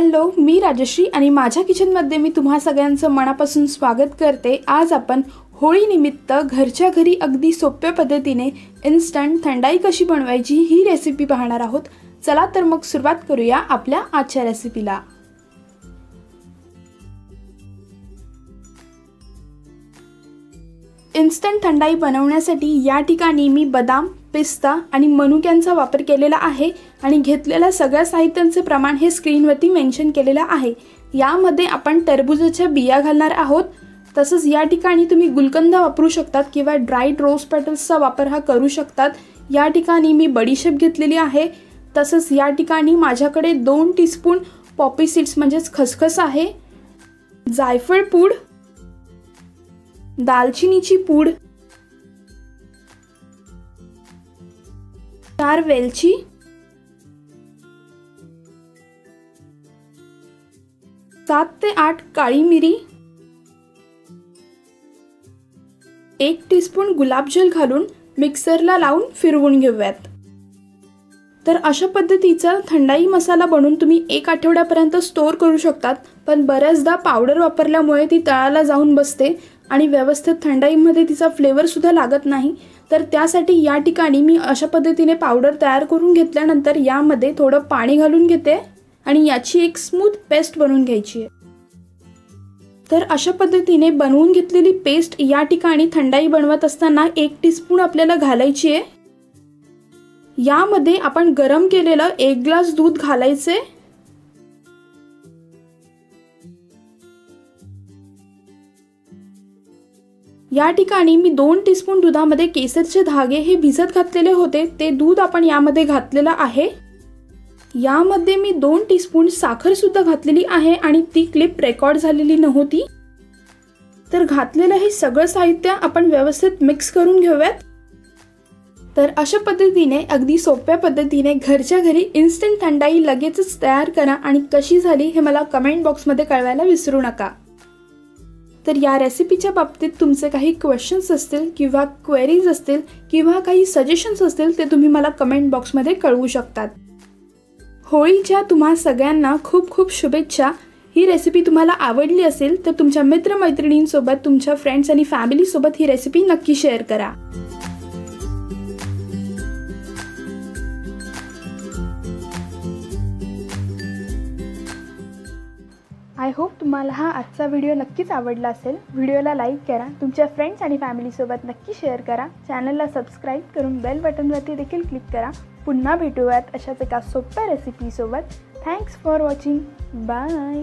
Hello मी राजश्री आणि माझ्या किचनमध्ये मी तुम्हा सगळ्यांचं मनापासून स्वागत करते. आज आपण होळीनिमित्त घरच्या घरी अगदी सोप्या पद्धतीने इन्स्टंट थंडाई कशी बनवायची ही रेसिपी पाहणार आहोत. चला तर मग सुरुवात करूया आपल्या आजच्या रेसिपीला इन्स्टंट थंडाई बनवण्यासाठी या ठिकाणी मी बदाम पिस्ता आणि मनुक्यांचा वापर केलेला आहे आणि घेतलेल्या सगळ्या साहित्यांचे प्रमाण हे स्क्रीनवरती मेन्शन केलेलं आहे. यामध्ये आपण टरबुजाच्या बिया घालणार आहोत. तसंच या ठिकाणी तुम्ही गुलकंद वापरू शकतात किंवा ड्राईड रोज पेटल्सचा वापर हा करू शकतात. या ठिकाणी मी बडीशेप घेतलेली आहे. तसंच या ठिकाणी माझ्याकडे दोन टीस्पून पॉपी सीड्स म्हणजेच खसखस आहे. जायफळ पूड दालचिनीची पूड चार वेलची. सात ते आठ काळी मिरी. एक टीस्पून गुलाबजल घालून मिक्सरला लावून फिरवून घेऊयात. तर अशा पद्धतीचा थंडाई मसाला बनवून तुम्ही एक आठवड्यापर्यंत स्टोअर करू शकतात पण बऱ्याचदा पावडर वापरल्यामुळे ती तळाला जाऊन बसते आणि व्यवस्थित थंडाईमध्ये तिचा फ्लेवरसुद्धा लागत नाही तर त्यासाठी या ठिकाणी मी अशा पद्धतीने पावडर तयार करून घेतल्यानंतर यामध्ये थोडं पाणी घालून घेते आणि याची एक स्मूथ पेस्ट बनवून घ्यायची आहे. तर अशा पद्धतीने बनवून घेतलेली पेस्ट या ठिकाणी थंडाई बनवत असताना एक टीस्पून आपल्याला घालायची आहे. यामध्ये आपण गरम केलेलं एक ग्लास दूध घालायचे. या ठिकाणी मी दोन टीस्पून दुधामध्ये केसरचे धागे हे भिजत घातलेले होते. ते दूध आपण यामध्ये घातलेलं आहे. यामध्ये मी दोन टीस्पून साखरसुद्धा घातलेली आहे आणि ती क्लिप रेकॉर्ड झालेली नव्हती. तर घातलेलं हे सगळं साहित्य आपण व्यवस्थित मिक्स करून घेऊयात. तर अशा पद्धतीने अगदी सोप्या पद्धतीने घरच्या घरी इन्स्टंट थंडाई लगेचच तयार करा आणि कशी झाली हे मला कमेंट बॉक्समध्ये कळवायला विसरू नका. तर या रेसिपीच्या बाबतीत तुमचे काही क्वेश्चन्स असतील किंवा क्वेरीज असतील किंवा काही सजेशन्स असतील ते तुम्ही मला कमेंट बॉक्समध्ये कळवू शकतात. होळीच्या तुम्हा सगळ्यांना खूप खूप शुभेच्छा. ही रेसिपी तुम्हाला आवडली असेल तर तुमच्या मित्रमैत्रिणींसोबत तुमच्या फ्रेंड्स आणि फॅमिलीसोबत ही रेसिपी नक्की शेअर करा. आय होप तुम्हाला हा आजचा व्हिडिओ नक्कीच आवडला असेल. व्हिडिओला लाईक करा तुमच्या फ्रेंड्स आणि फॅमिलीसोबत नक्की शेअर करा. चॅनलला सबस्क्राईब करून बेल बटनवरती देखील क्लिक करा. पुन्हा भेटूयात अशाच एका सोप्या रेसिपीसोबत. Thanks for watching. बाय.